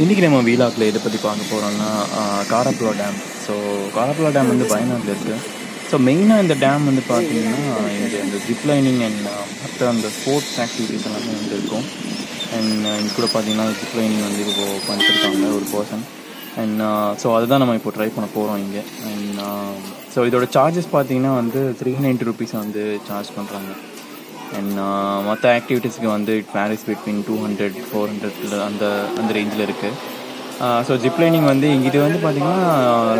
இன்றைக்கி நம்ம வீலாக்கில் எதை பற்றி பார்க்க போகிறோம்னா Karapuzha dam so Karapuzha dam வந்து வயநாட்டில் இருக்குது ஸோ மெயினாக இந்த டேம் வந்து பார்த்தீங்கன்னா இந்த இந்த ஜிப்லைனிங் அண்ட் மற்ற அந்த ஸ்போர்ட்ஸ் ஆக்டிவிட்டீஸ் எல்லாமே வந்து இருக்கும். அண்ட் இது கூட பார்த்தீங்கன்னா ஜிப்லைனிங் வந்து இப்போ பண்ணிட்டுருக்காங்க ஒரு பர்சன் அண்ட் ஸோ அதுதான் நம்ம இப்போ ட்ரை பண்ண போகிறோம் இங்கே. அண்ட் ஸோ இதோட சார்ஜஸ் பார்த்தீங்கன்னா வந்து த்ரீ நைன்ட்டி ருபீஸ் வந்து சார்ஜ் பண்ணுறாங்க அண்ட் மற்ற ஆக்டிவிட்டீஸ்க்கு வந்து it varies between two hundred four hundred அந்த அந்த ரேஞ்சில் இருக்குது ஸோ ஜிப் லைனிங் வந்து இது வந்து பார்த்திங்கன்னா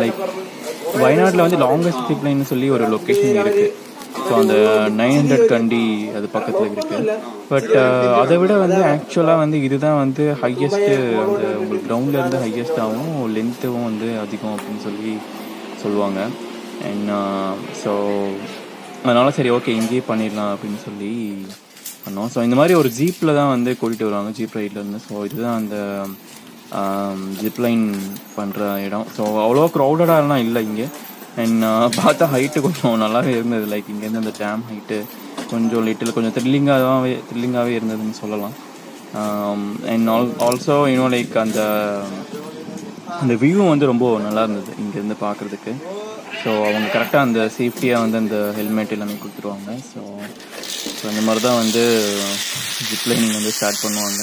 லைக் uh, வயநாட்டில் வந்து லாங்கஸ்ட் ஜிப்லைன்னு சொல்லி ஒரு லொக்கேஷன் இருக்குது ஸோ அந்த நைன் ஹண்ட்ரட் கண்டி அது பக்கத்தில் இருக்குது பட் uh, அதை விட வந்து ஆக்சுவலாக வந்து இதுதான் வந்து ஹையஸ்ட்டு அந்த உங்களுக்கு கிரவுண்டில் இருந்து ஹையஸ்ட்டாகவும் லென்த்தும் வந்து அதிகம் அப்படின்னு சொல்லி சொல்லுவாங்க. அண்ட் ஸோ uh, அதனால் சரி ஓகே இங்கேயே பண்ணிடலாம் அப்படின்னு சொல்லி பண்ணோம். ஸோ இந்த மாதிரி ஒரு ஜீப்பில் தான் வந்து கூட்டிகிட்டு வருவாங்க ஜீப் ரைட்லேருந்து ஸோ இதுதான் அந்த ஜிப் லைன் பண்ணுற இடம். ஸோ அவ்வளோ க்ரௌடடாகலாம் இல்லை இங்கே. அண்ட் பார்த்தா ஹைட்டு கொஞ்சம் நல்லாவே இருந்தது. லைக் இங்கேருந்து அந்த டேம் ஹைட்டு கொஞ்சம் லிட்டில் கொஞ்சம் த்ரில்லிங்காகவே த்ரில்லிங்காகவே இருந்ததுன்னு சொல்லலாம். அண்ட் ஆல் ஆல்சோ இன்னும் லைக் அந்த அந்த வியூ வந்து ரொம்ப நல்லா இருந்தது இங்கேருந்து பார்க்குறதுக்கு. ஸோ அவங்க கரெக்டாக அந்த சேஃப்டியாக வந்து அந்த ஹெல்மெட் எல்லாமே கொடுத்துருவாங்க. ஸோ ஸோ அந்த மாதிரி தான் வந்து ஜிப்லைனிங் வந்து ஸ்டார்ட் பண்ணுவாங்க.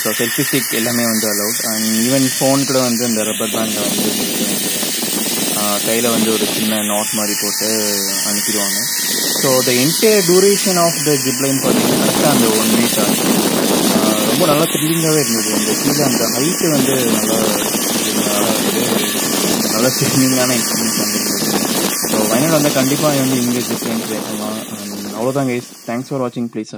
ஸோ செல்ஃபி ஸ்டிக் எல்லாமே வந்து அலவுட் அண்ட் ஈவன் ஃபோன் கூட வந்து அந்த ரப்பர் பேண்டில் வந்து கையில் வந்து ஒரு சின்ன நாட் மாதிரி போட்டு அனுப்பிடுவாங்க. So the entire duration of the zip line பார்த்தீங்கன்னா கரெக்டாக அந்த ஒன் மினிட் ஆச்சு. ரொம்ப நல்லா த்ரில்லிங்காகவே இருந்தது. அந்த கீழே அந்த ஹைட்டு வந்து நல்லா நல்ல த்ரில்லிங்கான எக்ஸ்பீரியன்ஸ் வந்துருந்தது ஸோ வயநாடு வந்து கண்டிப்பாக வந்து இங்கே ஜிப் லைன் ட்ரை பண்ணலாம். தேங்க்ஸ் ஃபார் வாட்சிங் ப்ளீஸ்